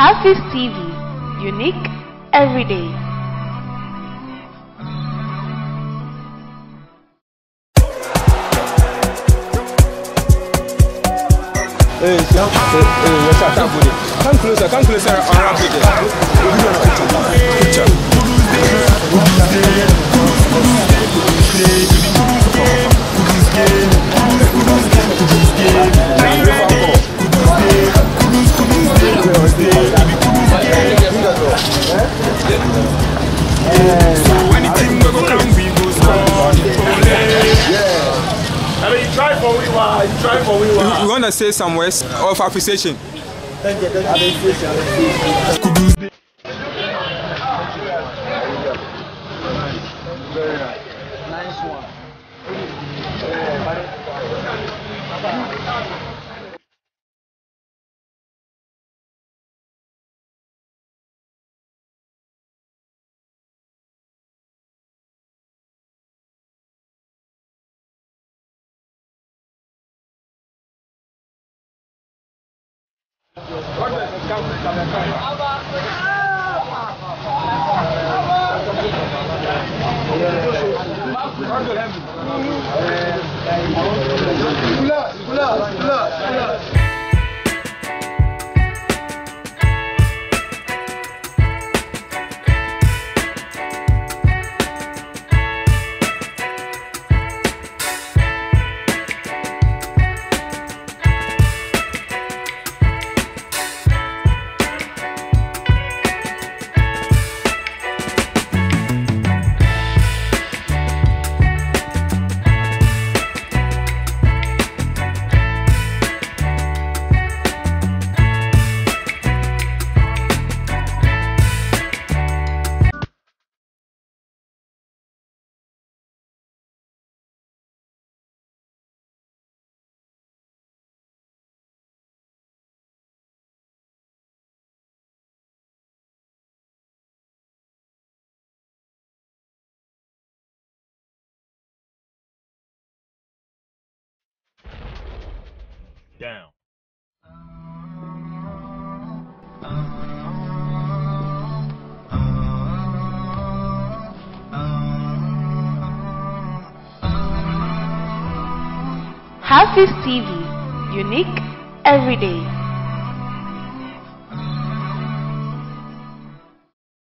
Hafiz TV, unique every day. Hey, hey, hey, it. Come closer, come closer, around picture. Picture. Anything we go come, we go score. I mean, you try for we were, you try for we We were. want to say some words of appreciation. Thank you. Down. Hafiz TV, unique every day.